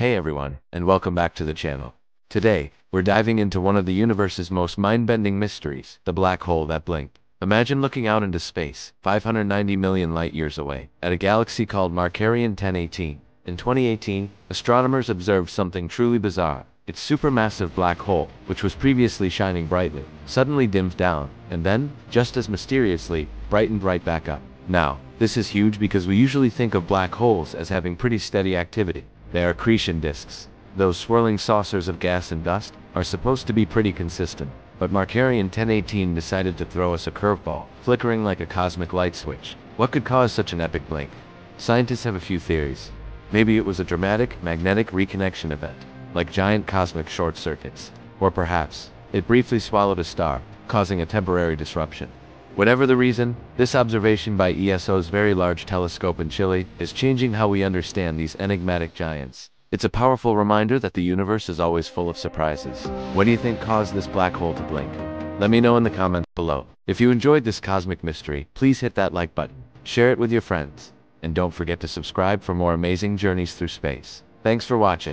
Hey everyone, and welcome back to the channel. Today, we're diving into one of the universe's most mind-bending mysteries, the black hole that blinked. Imagine looking out into space, 590 million light-years away, at a galaxy called Markarian 1018. In 2018, astronomers observed something truly bizarre. Its supermassive black hole, which was previously shining brightly, suddenly dimmed down, and then, just as mysteriously, brightened right back up. Now, this is huge because we usually think of black holes as having pretty steady activity. They are accretion disks. Those swirling saucers of gas and dust are supposed to be pretty consistent. But Markarian 1018 decided to throw us a curveball, flickering like a cosmic light switch. What could cause such an epic blink? Scientists have a few theories. Maybe it was a dramatic, magnetic reconnection event, like giant cosmic short circuits. Or perhaps, it briefly swallowed a star, causing a temporary disruption. Whatever the reason, this observation by ESO's Very Large Telescope in Chile is changing how we understand these enigmatic giants. It's a powerful reminder that the universe is always full of surprises. What do you think caused this black hole to blink? Let me know in the comments below. If you enjoyed this cosmic mystery, please hit that like button, share it with your friends, and don't forget to subscribe for more amazing journeys through space. Thanks for watching.